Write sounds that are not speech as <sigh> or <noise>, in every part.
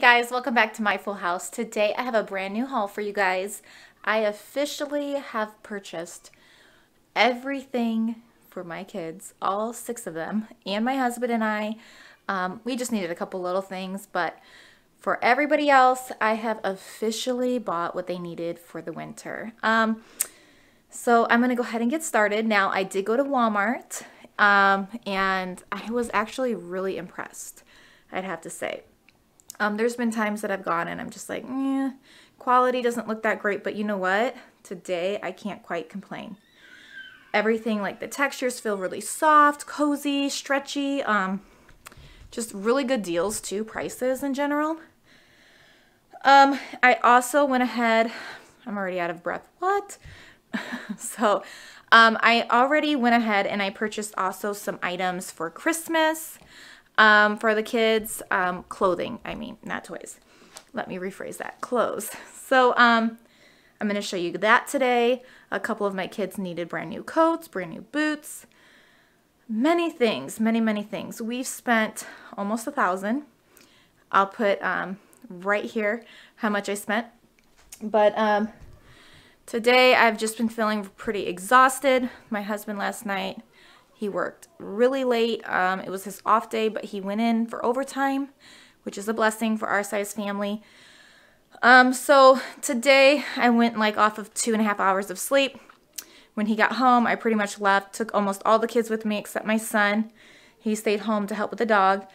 guys, welcome back to my full house. Today I have a brand new haul for you guys. I officially have purchased everything for my kids, all six of them, and my husband and I. Um, we just needed a couple little things, but for everybody else, I have officially bought what they needed for the winter. Um, so I'm going to go ahead and get started. Now, I did go to Walmart, um, and I was actually really impressed, I'd have to say. Um, there's been times that I've gone and I'm just like, eh, quality doesn't look that great, but you know what? Today I can't quite complain. Everything like the textures feel really soft, cozy, stretchy, um, just really good deals too, prices in general. Um, I also went ahead, I'm already out of breath, what? <laughs> so um, I already went ahead and I purchased also some items for Christmas um, for the kids. Um, clothing, I mean, not toys. Let me rephrase that. Clothes. <laughs> So um, I'm going to show you that today. A couple of my kids needed brand new coats, brand new boots. Many things, many, many things. We've spent almost a thousand. I'll put um, right here how much I spent. But um, today I've just been feeling pretty exhausted. My husband last night he worked really late. Um, it was his off day, but he went in for overtime, which is a blessing for our size family. Um, so today I went like off of two and a half hours of sleep. When he got home, I pretty much left, took almost all the kids with me except my son. He stayed home to help with the dog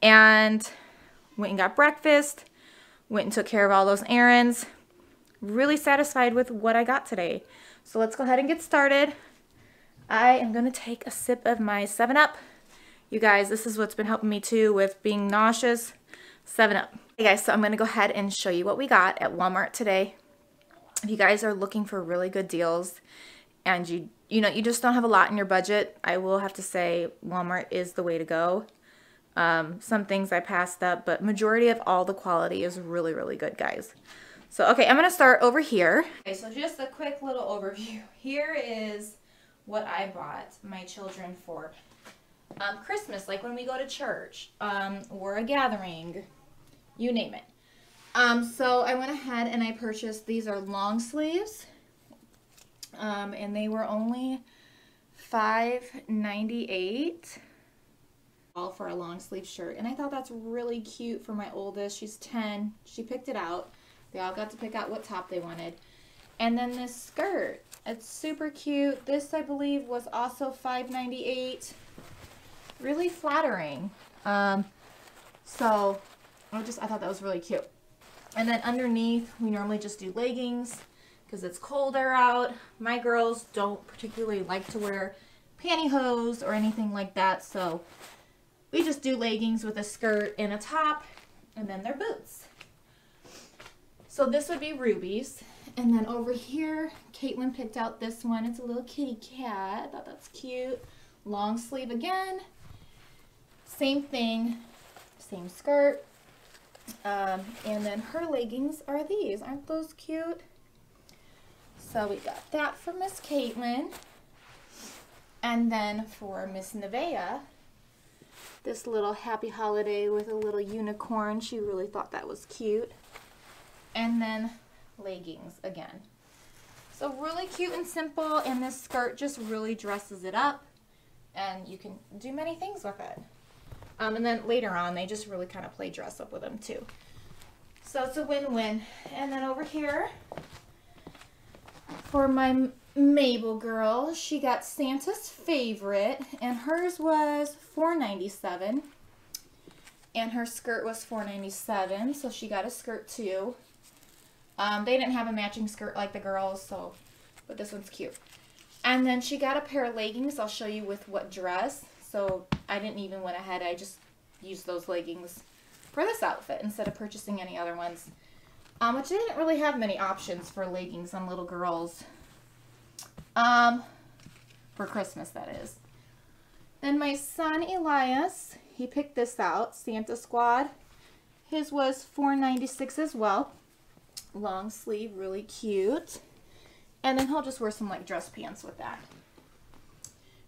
and went and got breakfast, went and took care of all those errands. Really satisfied with what I got today. So let's go ahead and get started. I am going to take a sip of my 7-Up. You guys, this is what's been helping me too with being nauseous. 7-Up. Hey guys, so I'm going to go ahead and show you what we got at Walmart today. If you guys are looking for really good deals and you you know, you just don't have a lot in your budget, I will have to say Walmart is the way to go. Um, some things I passed up, but majority of all the quality is really, really good, guys. So, okay, I'm going to start over here. Okay, so just a quick little overview. <laughs> Here is what I bought my children for um, Christmas, like when we go to church um, or a gathering, you name it. Um, so I went ahead and I purchased, these are long sleeves, um, and they were only $5.98 all for a long sleeve shirt. And I thought that's really cute for my oldest. She's 10. She picked it out. They all got to pick out what top they wanted. And then this skirt. It's super cute. This, I believe, was also $5.98. Really flattering. Um, so, I just, I thought that was really cute. And then underneath, we normally just do leggings because it's colder out. My girls don't particularly like to wear pantyhose or anything like that. So, we just do leggings with a skirt and a top and then their boots. So this would be Ruby's. And then over here, Caitlin picked out this one. It's a little kitty cat. I thought that's cute. Long sleeve again. Same thing, same skirt. Um, and then her leggings are these. Aren't those cute? So we got that for Miss Caitlin. And then for Miss Nevaeh, this little happy holiday with a little unicorn. She really thought that was cute. And then leggings again. So really cute and simple, and this skirt just really dresses it up, and you can do many things with it. Um, and then later on, they just really kind of play dress up with them too. So it's a win-win. And then over here, for my Mabel girl, she got Santa's favorite, and hers was $4.97. And her skirt was $4.97, so she got a skirt too. Um, they didn't have a matching skirt like the girls, so, but this one's cute. And then she got a pair of leggings. I'll show you with what dress. So I didn't even went ahead. I just used those leggings for this outfit instead of purchasing any other ones. Um, which they didn't really have many options for leggings on little girls. Um, for Christmas, that is. Then my son Elias, he picked this out, Santa Squad. His was $4.96 as well long sleeve, really cute. And then he'll just wear some like dress pants with that.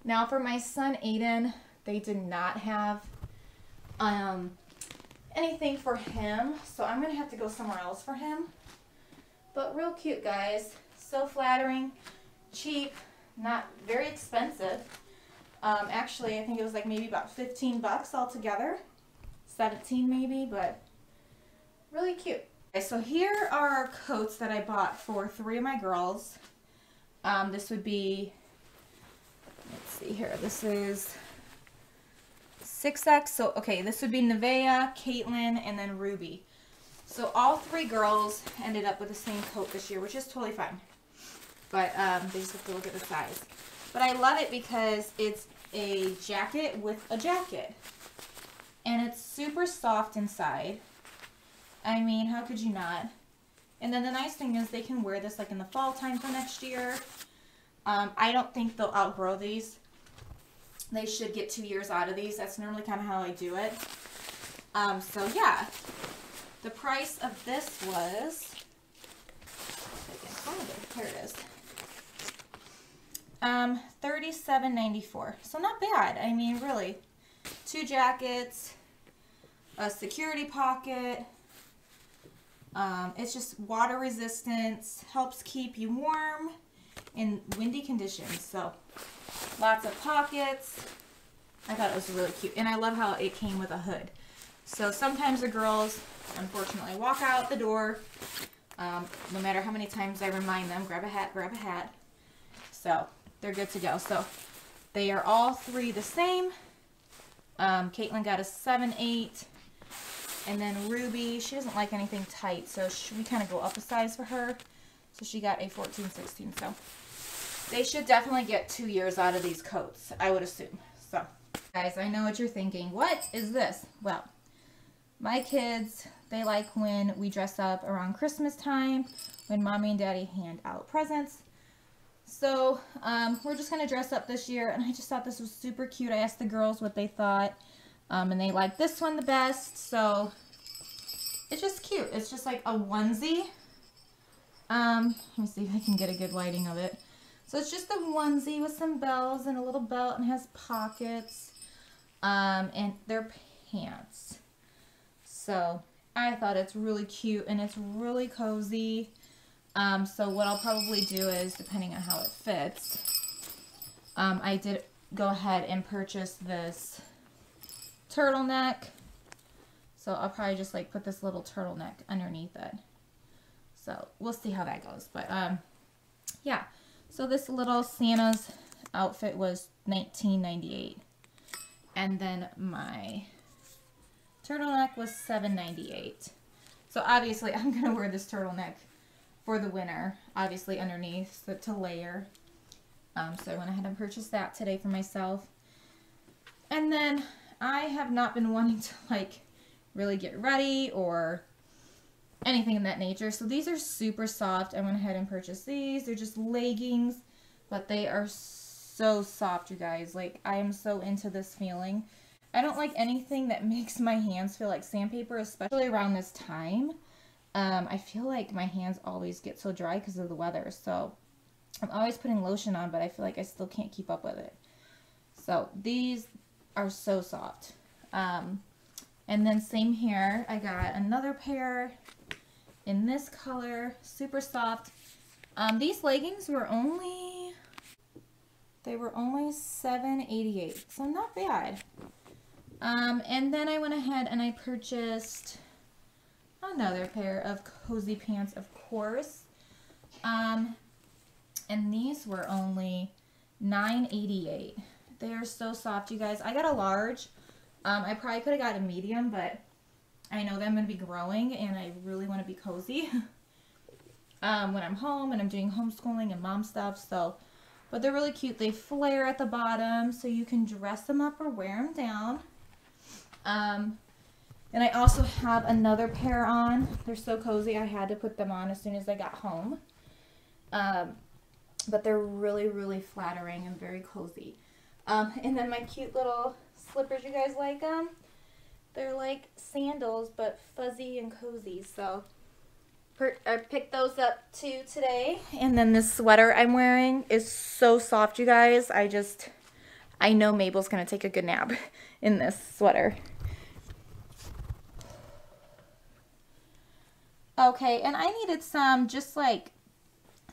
Now for my son Aiden, they did not have um, anything for him, so I'm going to have to go somewhere else for him. But real cute, guys. So flattering, cheap, not very expensive. Um, actually, I think it was like maybe about 15 bucks altogether. 17 maybe, but really cute. So here are coats that I bought for three of my girls. Um, this would be, let's see here, this is 6X. So, okay, this would be Nevaeh, Caitlin, and then Ruby. So all three girls ended up with the same coat this year, which is totally fine. But um, they just have to look at the size. But I love it because it's a jacket with a jacket. And it's super soft inside. I mean, how could you not? And then the nice thing is they can wear this like in the fall time for next year. Um, I don't think they'll outgrow these. They should get two years out of these. That's normally kind of how I do it. Um, so yeah, the price of this was, here it is, um, $37.94. So not bad. I mean, really, two jackets, a security pocket. Um, it's just water resistance, helps keep you warm in windy conditions. So lots of pockets. I thought it was really cute. And I love how it came with a hood. So sometimes the girls, unfortunately, walk out the door. Um, no matter how many times I remind them, grab a hat, grab a hat. So they're good to go. So they are all three the same. Um, Caitlin got a 7-8. And then Ruby, she doesn't like anything tight, so she, we kind of go up a size for her. So she got a 14-16. So they should definitely get two years out of these coats, I would assume. So, guys, I know what you're thinking. What is this? Well, my kids, they like when we dress up around Christmas time, when mommy and daddy hand out presents. So, um, we're just going to dress up this year, and I just thought this was super cute. I asked the girls what they thought, um, and they like this one the best, so it's just cute. It's just like a onesie. Um, let me see if I can get a good lighting of it. So it's just a onesie with some bells and a little belt and has pockets. Um, and they're pants. So I thought it's really cute and it's really cozy. Um, so what I'll probably do is, depending on how it fits, um, I did go ahead and purchase this turtleneck. So I'll probably just like put this little turtleneck underneath it. So we'll see how that goes. But um, yeah. So this little Santa's outfit was 1998 and then my turtleneck was 798 so obviously <laughs> I'm gonna wear this turtleneck for the winter obviously underneath so to layer um, so I went ahead and purchased that today for myself and then I have not been wanting to like really get ready or anything in that nature. So these are super soft. I went ahead and purchased these. They're just leggings, but they are so soft, you guys. Like, I am so into this feeling. I don't like anything that <laughs> makes my hands feel like sandpaper, especially around this time. Um, I feel like my hands always get so dry because of the weather. So I'm always putting lotion on, but I feel like I still can't keep up with it. So these are so soft. Um, and then same here, I got another pair in this color, super soft. Um, these leggings were only, they were only 7.88, so not bad. Um, and then I went ahead and I purchased another pair of cozy pants, of course. Um, and these were only 9.88. They are so soft, you guys. I got a large. Um, I probably could have got a medium, but I know that I'm going to be growing and I really want to be cozy <laughs> um, when I'm home and I'm doing homeschooling and mom stuff. So, but they're really cute. They flare at the bottom so you can dress them up or wear them down. Um, and I also have another pair on. They're so cozy. I had to put them on as soon as I got home. Um, but they're really, really flattering and very cozy. Um, and then my cute little slippers, you guys like them? They're like sandals, but fuzzy and cozy. So I picked those up too today. And then this sweater I'm wearing is so soft, you guys. I just, I know Mabel's going to take a good nap <laughs> in this sweater. Okay, and I needed some just like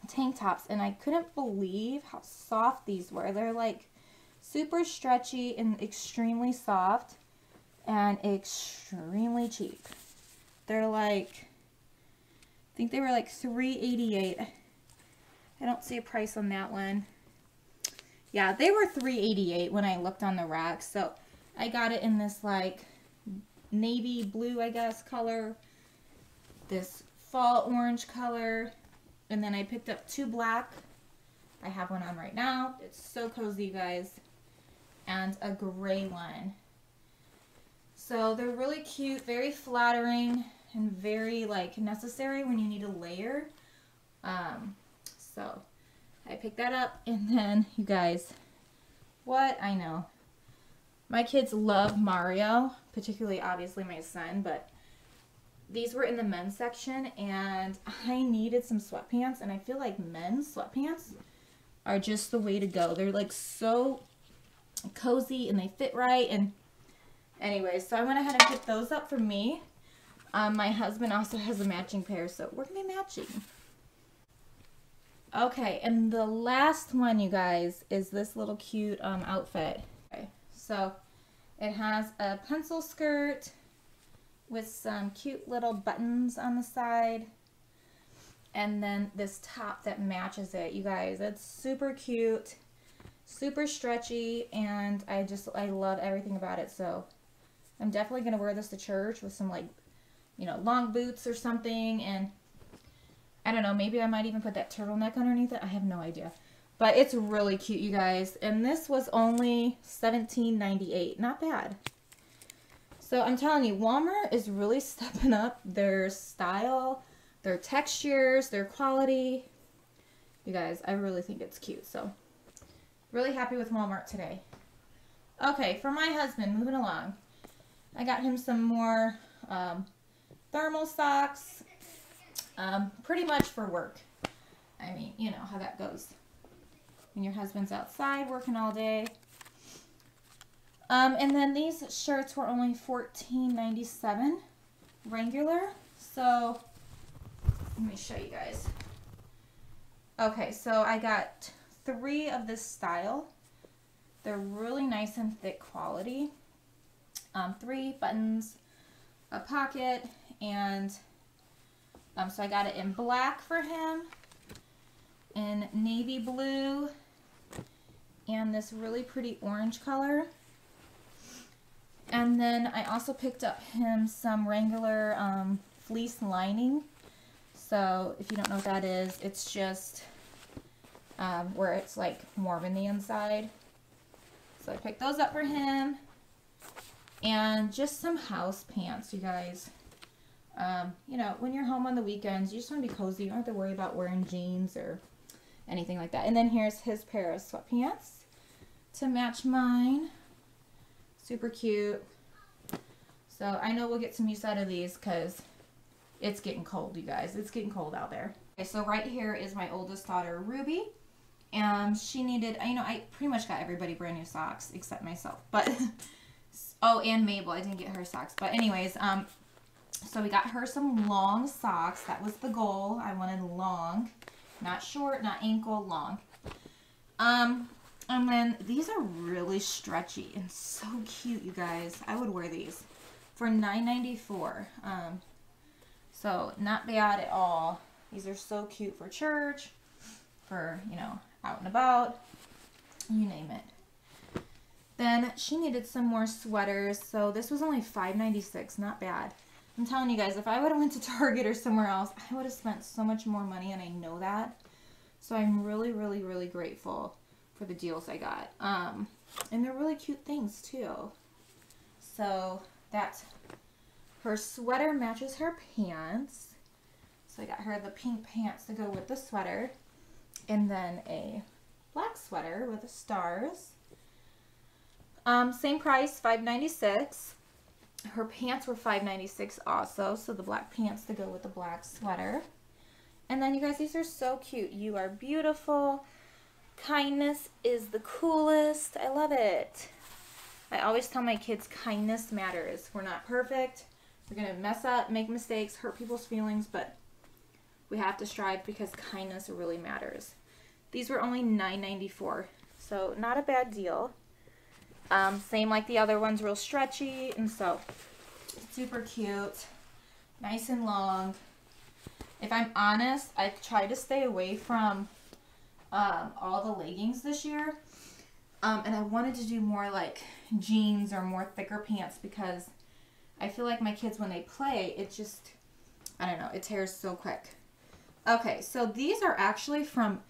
tank tops and I couldn't believe how soft these were. They're like super stretchy and extremely soft and extremely cheap. They're like, I think they were like 388 I don't see a price on that one. Yeah, they were 388 when I looked on the rack. So I got it in this like navy blue, I guess, color. This fall orange color. And then I picked up two black. I have one on right now. It's so cozy, guys. And a gray one. So they're really cute, very flattering, and very like necessary when you need a layer. Um, so I picked that up and <laughs> then you guys, what? I know. My kids love Mario, particularly obviously my son, but these were in the men's section and <laughs> I needed some sweatpants and I feel like men's sweatpants are just the way to go. They're like so cozy and they fit right and anyway, so I went ahead and picked those up for me. Um, my husband also has a matching pair, so we're going to be matching. Okay, and the last one, you guys, is this little cute um, outfit. Okay, so it has a pencil skirt with some cute little buttons on the side. And then this top that matches it, you guys. It's super cute, super stretchy, and I just, I love everything about it. So I'm definitely to wear this to church with some like, you know, long boots or something. And I don't know, maybe I might even put that turtleneck underneath it. I have no idea. But it's really cute, you guys. And this was only $17.98. Not bad. So I'm telling you, Walmart is really <laughs> stepping up their style, their textures, their quality. You guys, I really think it's cute. So really happy with Walmart today. Okay, for my husband, moving along. I got him some more um, thermal socks um, pretty much for work. I mean, you know how that goes. When your husband's outside working all day. Um, and then these shirts were only $14.97 regular. So, let me show you guys. Okay, so I got three of this style. They're really nice and thick quality. Um, three buttons, a pocket, and um, so I got it in black for him, in navy blue, and this really pretty orange color. And then I also picked up him some Wrangler um, fleece lining. So if you don't know what that is, it's just um, where it's like warm in the inside. So I picked those up for him. And just some house pants, you guys. Um, you know, when you're home on the weekends, you just want to be cozy. You don't have to worry about wearing jeans or anything like that. And then here's his pair of sweatpants to match mine. Super cute. So I know we'll get some use out of these because it's getting cold, you guys. It's getting cold out there. Okay, so right here is my oldest daughter, Ruby. And she needed, you know, I pretty much got everybody brand new socks except myself. But, <laughs> oh, and Mabel. I didn't get her socks. But anyways, um, so we got her some long socks. That was the goal. I wanted long, not short, not ankle, long. Um, and then these are really stretchy and so cute, you guys. I would wear these for $9.94. Um, so not bad at all. These are so cute for church, for, you know, out and about, you name it. Then she needed some more sweaters. So this was only $5.96, not bad. I'm telling you guys, if I would have went to <laughs> Target or somewhere else, I would have spent so much more money, and I know that. So I'm really, really, really grateful for the deals I got. Um, and they're really cute things, too. So that's her sweater matches her pants. So I got her the pink pants to go with the sweater. And then a black sweater with the stars. Um, same price, five ninety six her pants were $5.96 also, so the black pants to go with the black sweater. And then you guys, these are so cute. You are beautiful. Kindness is the coolest. I love it. I always tell my kids kindness matters. We're not perfect. We're going to mess up, make mistakes, hurt people's feelings, but we have to strive because kindness really matters. These were only $9.94, so not a bad deal. Um, same like the other ones, real stretchy, and so super cute, nice and long. If I'm honest, I've tried to stay away from um, all the leggings this year. Um, and I wanted to do more like jeans or more thicker pants because I feel like my kids, when they play, it just, I don't know, it tears so quick. Okay, so these are actually from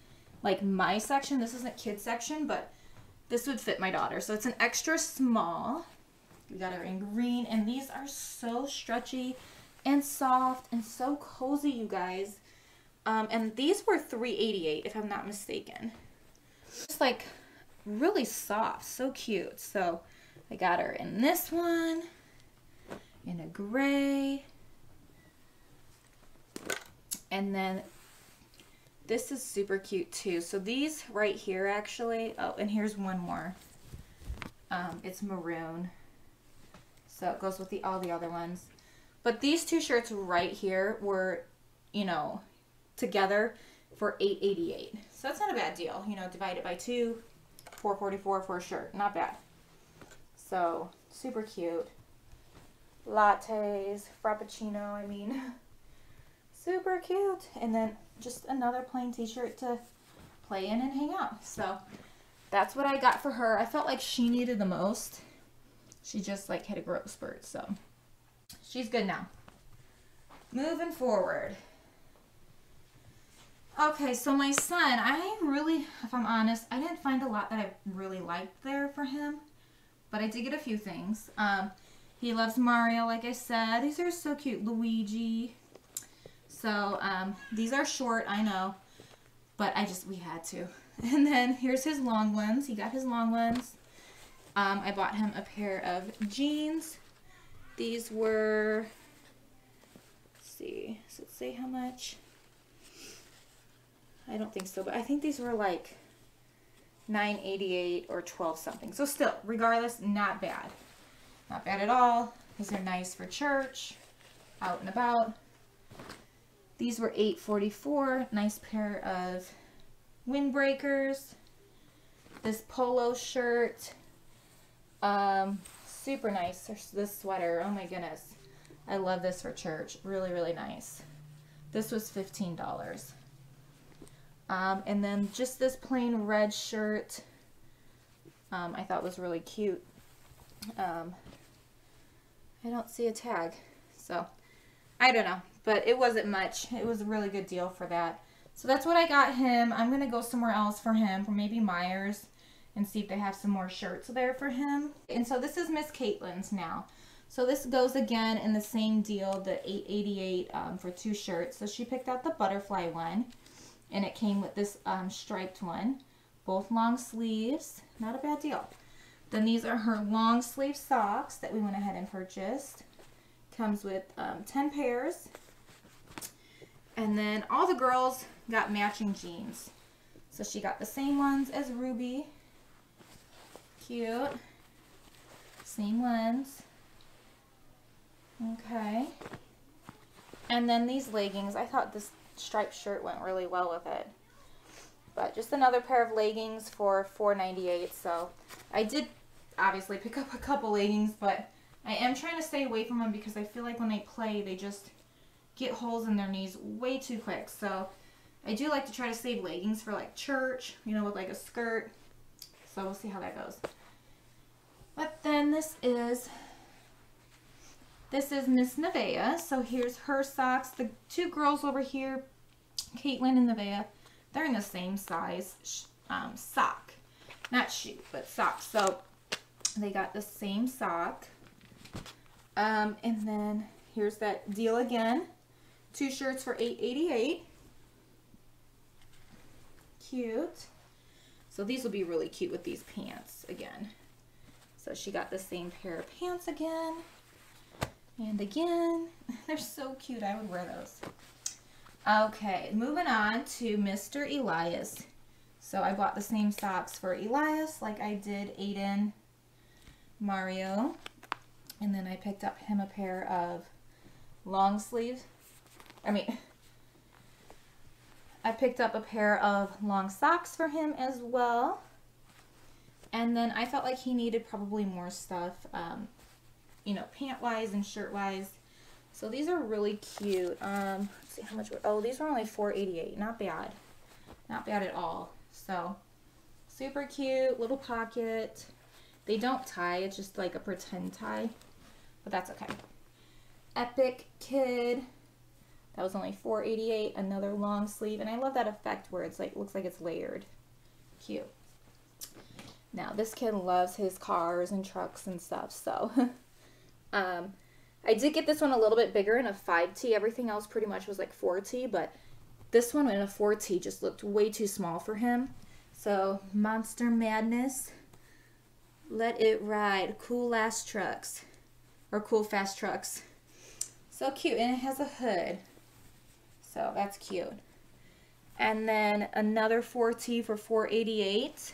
like my section. This isn't kid section, but this would fit my daughter. So it's an extra small. We got her in green, and these are so stretchy and soft and so cozy, you guys. Um, and these were 388 if I'm not mistaken. Just like really soft, so cute. So I got her in this one, in a gray. And then this is super cute too. So these right here actually, oh, and here's one more. Um, it's maroon. So it goes with the all the other ones. But these two shirts right here were, you know, together for 8.88. So that's not a bad deal. You know, divide it by two, 4.44 for a shirt. Not bad. So super cute. Lattes, frappuccino, I mean. <laughs> Super cute. And then just another plain t-shirt to play in and hang out. So that's what I got for her. I felt like she needed the most. She just like hit a growth spurt. So she's good now. Moving forward. Okay, so my son, I really, if I'm honest, I didn't find a lot that I really liked there for him. But I did get a few things. Um, he loves Mario, like I said. These are so cute. Luigi. So um, these are short, I know. But I just, we had to. <laughs> And then here's his long ones. He got his long ones. Um, I bought him a pair of jeans. These were, let's see, does it say how much? I don't think so, but I think these were like 988 or 12 something. So still, regardless, not bad. Not bad at all. These are nice for church, out and about. These were 844. Nice pair of windbreakers. This polo shirt. Um, super nice. This sweater. Oh my goodness. I love this for church. Really, really nice. This was $15. Um, and then just this plain red shirt um, I thought was really cute. Um, I don't see a tag. So, I don't know. But it wasn't much. It was a really good deal for that. So that's what I got him. I'm going to go somewhere else for him, for maybe Meijers, and see if they have some more shirts there for him. And so this is Miss Caitlin's now. So this goes again in the same deal, the 888 um, for two shirts. So she picked out the butterfly one, and it came with this um, striped one. Both long sleeves. Not a bad deal. Then these are her long sleeve socks that we went ahead and purchased. Comes with um, 10 pairs. And then all the girls got matching jeans. So she got the same ones as Ruby. Cute. Same ones. Okay. And then these leggings. I thought this striped shirt went really well with it. But just another pair of leggings for $4.98. So I did obviously pick up a couple leggings, but I am trying to stay away from them because I feel like when they play, they just get holes in their knees way too quick. So I do like to try to save leggings for like church, you know, with like a skirt. So we'll see how that goes. But then this is, this is Miss Nevaeh. So here's her socks. The two girls over here, Caitlin and Nevaeh, they're in the same size um, sock. Not shoe, but sock. So they got the same sock. Um, and then here's that deal again. Two shirts for $8.88. Cute. So these will be really cute with these pants again. So she got the same pair of pants again. And again. <laughs> They're so cute. I would wear those. Okay, moving on to Mr. Elias. So I bought the same socks for Elias like I did Aiden, Mario. And then I picked up him a pair of long sleeve. I mean, I picked up a pair of long socks for him as well. And then I felt like he needed probably more stuff, um, you know, pant-wise and shirt-wise. So these are really cute. Um, let's see how much, oh, these were only $4.88. Not bad. Not bad at all. So, super cute, little pocket. They don't tie, it's just like a pretend tie, but that's okay. Epic Kid. That was only $4.88. Another long sleeve. And I love that effect where it's like looks like it's layered. Cute. Now, this kid loves his cars and trucks and stuff. So, <laughs> um, I did get this one a little bit bigger in a 5T. Everything else pretty much was like 4T. But this one in a 4T just looked way too small for him. So, Monster Madness. Let it ride. Cool last trucks. Or cool fast trucks. So cute. And it has a hood. So that's cute. And then another 4T for 488.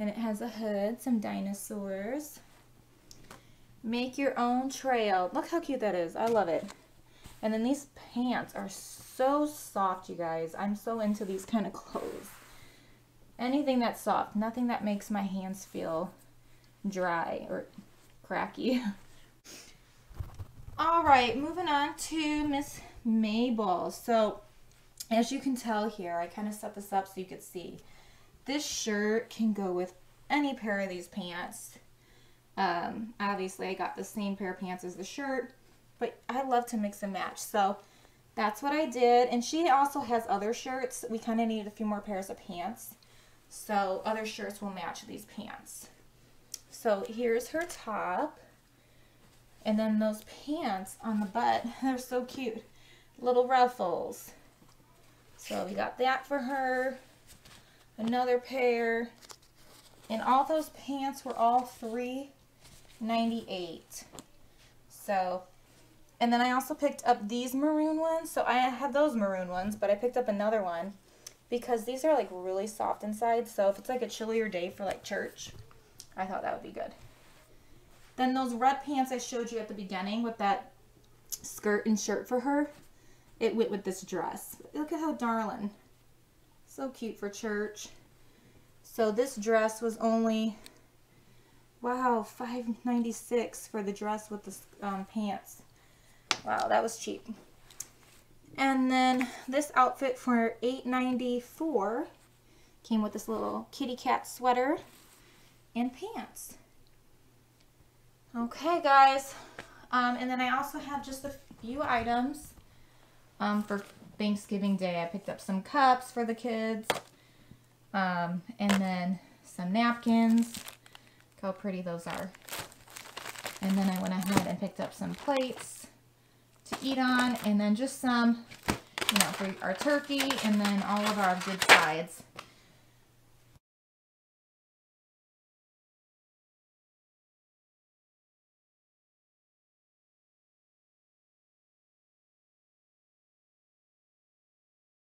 And it has a hood, some dinosaurs. Make your own trail. Look how cute that is. I love it. And then these pants are so soft, you guys. I'm so into these kind of clothes. Anything that's soft. Nothing that makes my hands feel dry or cracky. <laughs> All right, moving on to Miss Mabel. So as you can tell here, I kind of set this up so you could see. This shirt can go with any pair of these pants. Um, obviously, I got the same pair of pants as the shirt, but I love to mix and match. So that's what I did. And she also has other shirts. We kind of need a few more pairs of pants. So other shirts will match these pants. So here's her top. And then those pants on the butt, <laughs> they're so cute little ruffles. So we got that for her. Another pair. And all those pants were all three ninety eight. So, and then I also picked up these maroon ones. So I had those maroon ones, but I picked up another one because these are like really soft inside. So if it's like a chillier day for like church, I thought that would be good. Then those red pants I showed you at the beginning with that skirt and shirt for her it went with this dress. Look at how darling. So cute for church. So this dress was only, wow, five ninety six for the dress with the um, pants. Wow, that was cheap. And then this outfit for eight ninety four came with this little kitty cat sweater and pants. Okay, guys. Um, and then I also have just a few items um, for Thanksgiving Day. I picked up some cups for the kids. Um, and then some napkins. Look how pretty those are. And then I went ahead and picked up some plates to eat on. And then just some, you know, for our turkey. And then all of our good sides.